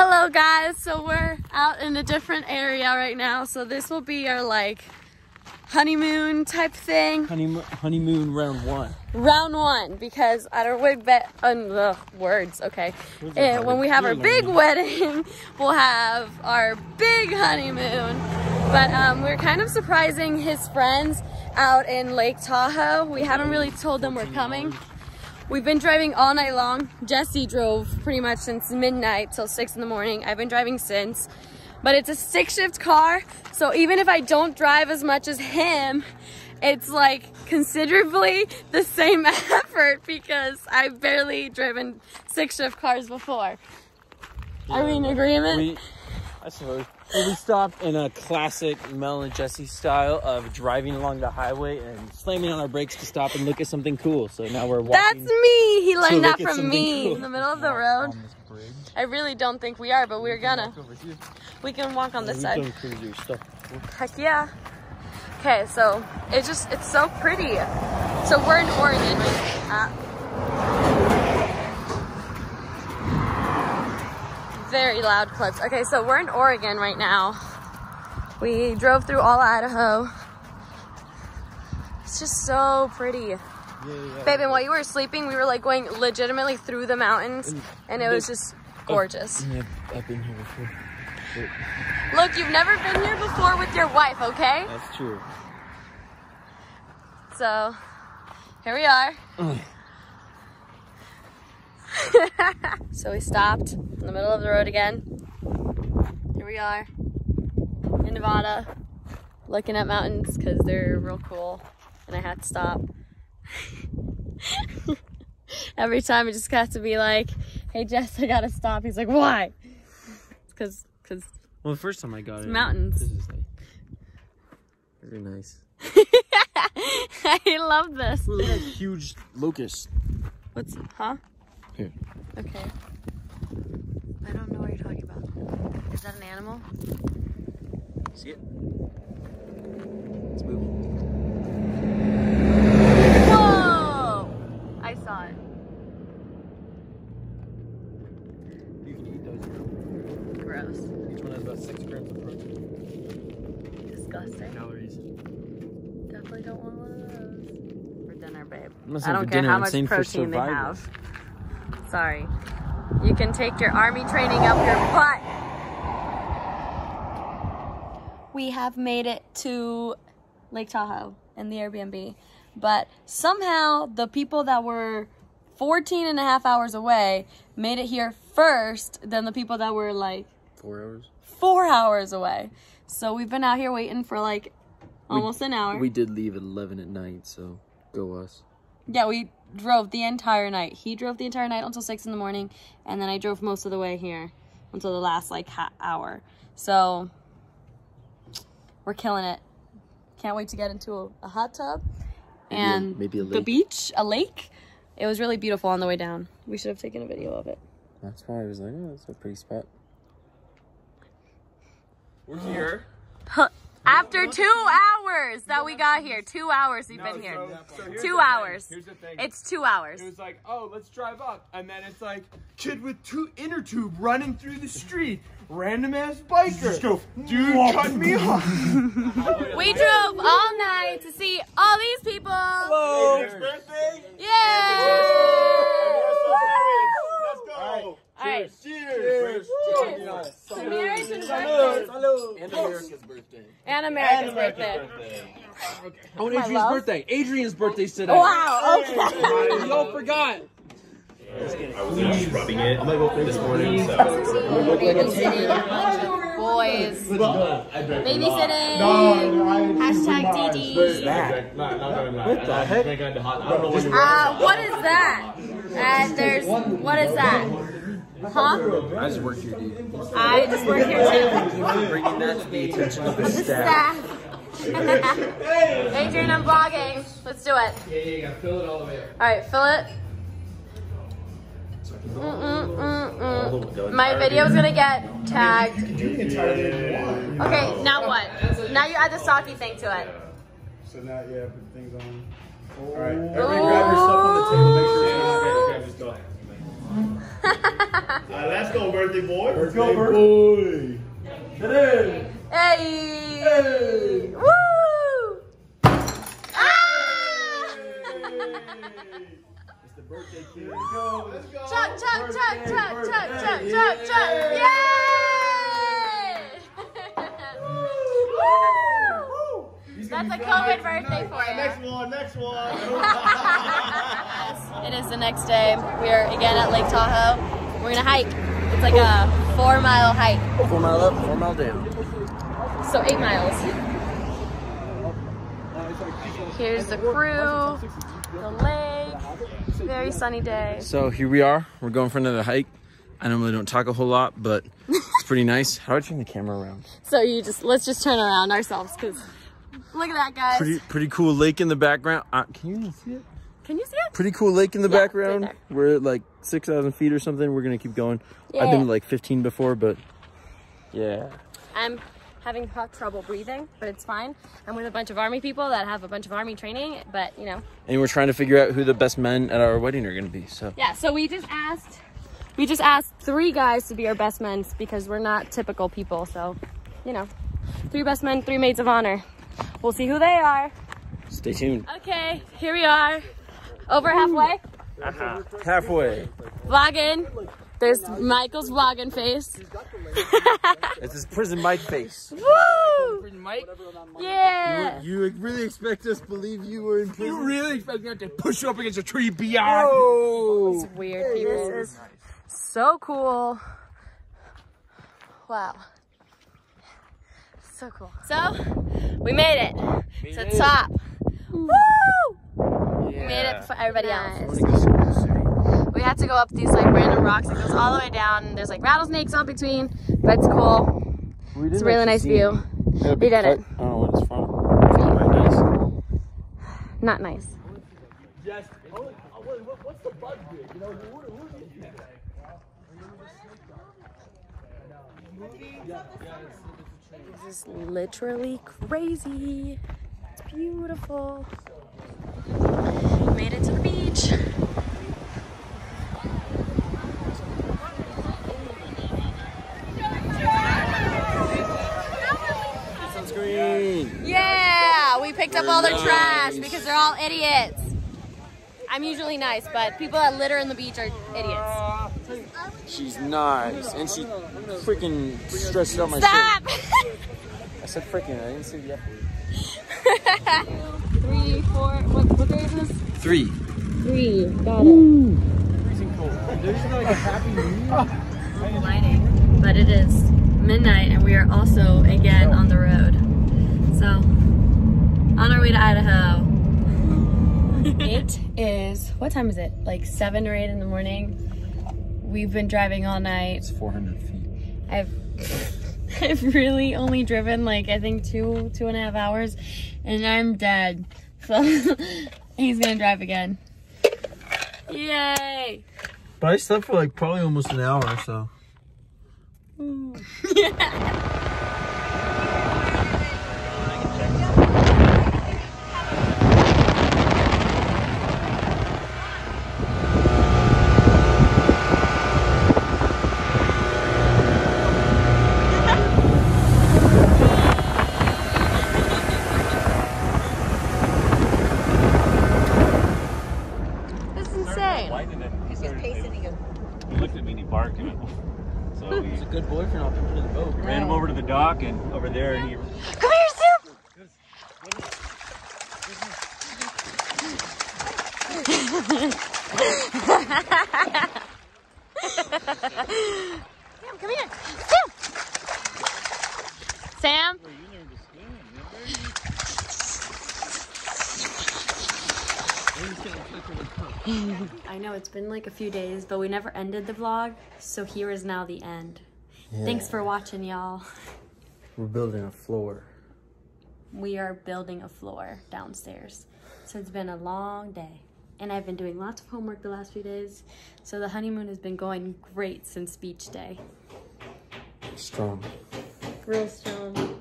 Hello guys, so we're out in a different area right now. So this will be our like honeymoon type thing. Honeymoon, honeymoon round one. Round one, because I don't wait bet on the words, okay. And when we have our big wedding, we'll have our big honeymoon. But um, we're kind of surprising his friends out in Lake Tahoe. We haven't really told them we're coming. We've been driving all night long. Jesse drove pretty much since midnight till six in the morning. I've been driving since, but it's a stick shift car. So even if I don't drive as much as him, it's like considerably the same effort because I've barely driven stick shift cars before. Are we in agreement? We, I suppose. So we stopped in a classic Mel and Jesse style of driving along the highway and slamming on our brakes to stop and look at something cool. So now we're walking. That's me. He learned that from me cool. in the middle of the road. I really don't think we are, but we're gonna. We can walk on this side. can cruise your stuff. Heck yeah. Okay, so it's just, it's so pretty. So we're in Oregon. Uh, very loud clips. Okay, so we're in Oregon right now. We drove through all Idaho. It's just so pretty. Yeah, yeah. Babe, and while you were sleeping, we were like going legitimately through the mountains, and it was just gorgeous. Yeah, I've been here before. Look, you've never been here before with your wife, okay? That's true. So, here we are. so we stopped in the middle of the road again. Here we are in Nevada, looking at mountains because they're real cool, and I had to stop. Every time it just got to be like, "Hey Jess, I gotta stop." He's like, "Why?" Because, because Well, the first time I got it, mountains. This is like very nice. I love this. Look at that huge locust. What's huh? Here. Okay. I don't know what you're talking about. Is that an animal? See it? It's moving. Whoa! I saw it. You can eat those. Gross. Each one has about six grams of protein. Disgusting. Calories. Definitely don't want one of those. For dinner, babe. I'm not I saying don't care how much protein they have. Sorry. You can take your army training up your butt. We have made it to Lake Tahoe in the Airbnb, but somehow the people that were 14 and a half hours away made it here first than the people that were like Four hours. four hours away. So we've been out here waiting for like almost an hour. We did leave at 11 at night, so go us. Yeah, we drove the entire night. He drove the entire night until six in the morning, and then I drove most of the way here until the last like hour. So we're killing it. Can't wait to get into a, a hot tub Maybe a- and maybe a the beach, a lake. It was really beautiful on the way down. We should have taken a video of it. That's why I was like, oh, that's a pretty spot. We're here. After two hours that we got here, two hours we've been here. here's Two the thing. hours. Here's the thing. It's two hours. It was like, oh, let's drive up, and then it's like kid with two inner tube running through the street, random ass biker, dude, cut me off. We drove all night to see all these people. Hello. birthday? Yay! Let's go. All right. Cheers. Cheers. To marriage and birthdays. And America's birthday. And America's birthday. Oh, and My Adrian's love. birthday. Adrian's birthday's today. Wow. Okay. Y'all forgot. I was just rubbing it this morning, so. Babysitting. Boys. Babysitting. Hashtag DD. What the heck? Uh, what is that? And there's, what is that? Huh? I just work here, dude. I just work here too. Bringing that to the attention of the The staff. staff. Adrian, I'm vlogging. Let's do it. Yeah, yeah, you gotta fill it all the way up. All right, fill it. Mm-mm-mm-mm. My video's gonna get tagged. Okay, now what? Now you add the sake thing to it. So now, yeah, put things on. All right, everybody grab your stuff on the table. Make sure it's not Just go ahead. Uh, let's go, birthday boy. Let's go, birthday boy. Hey! Woo! Ah! It's the birthday kid. Here we go. Let's go. Chuck, Chuck, Chuck, Birthday, Chuck, Chuck, birthday. Chuck, Chuck, Chuck. Yay! Woo! He's gonna That's a be flying COVID birthday tonight. for you. Next one, next one. It is the next day. We are again at Lake Tahoe. We're gonna hike. It's like a four mile hike. Four mile up, four mile down. So eight miles. Here's the crew, the lake. Very sunny day. So here we are. We're going for another hike. I normally don't talk a whole lot, but it's pretty nice. How do I turn the camera around? So you just let's just turn around ourselves because look at that, guys. Pretty pretty cool lake in the background. Uh, can you see it? Can you see it? Pretty cool lake in the Yeah, background. there. We're like 6,000 feet or something. We're going to keep going. I've been like 15 before, but yeah. I'm having hot trouble breathing, but it's fine. I'm with a bunch of army people that have a bunch of army training, but you know. And we're trying to figure out who the best men at our wedding are going to be. So Yeah, so we just asked we just asked three guys to be our best men because we're not typical people, so you know. Three best men, three maids of honor. We'll see who they are. stay tuned. Okay, here we are. Over halfway. Uh -huh. Halfway. Vlogging. There's Michael's vlogging face. It's his prison Mike face. Woo! Yeah. You really expect us to believe you were in prison? You really expect me to push you up against a tree beyond? Oh! Weird people. This is so cool. Wow. So cool. So, we made it to the top. Woo! We made it for everybody else. We had to go up these like random rocks. It goes all the way down. and There's like rattlesnakes all between, but it's cool. It's a really nice view. We did it. I don't know what it's from. It's quite nice. Not nice. Yes. Wait, what- what's the bug here? You know, who, who, who, This is literally crazy. It's beautiful. Made it to the beach. Sunscreen. Yeah, we picked up all their trash because they're all idiots. I'm usually nice, but people that litter in the beach are idiots. She's nice. And she freaking stretched out my Stop! shirt. I said freaking, I didn't say the F word. Three, four, what, what day is this? Three. Three, got it. lighting, but it is midnight and we are also again on the road. So, on our way to Idaho. it is, what time is it? Like 7 or 8 in the morning. We've been driving all night. It's 400 feet. I've I've really only driven like I think two two and a half hours and I'm dead. So he's gonna drive again. Yay! But I slept for like probably almost an hour or so. This is insane. lighting it. He started He looked at me and he barked. He went, so we He's a good boyfriend. I'll put him in the boat. ran him over to the dock and over there, and he Come here, Sam! Sam, come here. Sam! Sam? I know it's been like a few days, but we never ended the vlog, so here is now the end. Thanks for watching, y'all. We're building a floor. We are building a floor downstairs. So it's been a long day. And I've been doing lots of homework the last few days. So the honeymoon has been going great since beach day. Strong. Real strong.